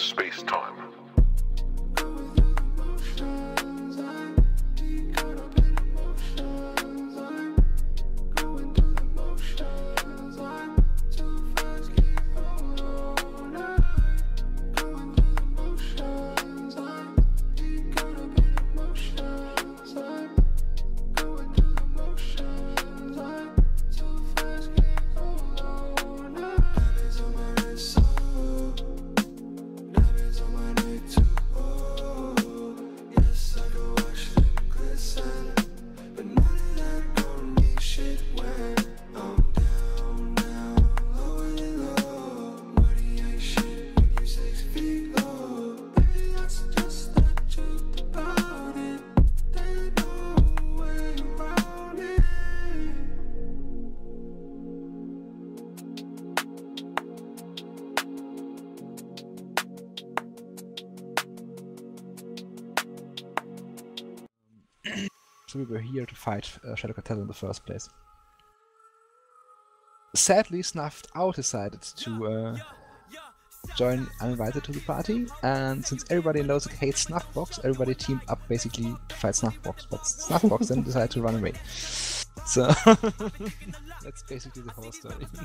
Space so we were here to fight uh, Shadow Cartel in the first place. Sadly, Snuffed Out decided to uh, join uninvited to the party, and since everybody knows it hates Snuffbox, everybody teamed up basically to fight Snuffbox, but Snuffbox then decided to run away. So, that's basically the whole story.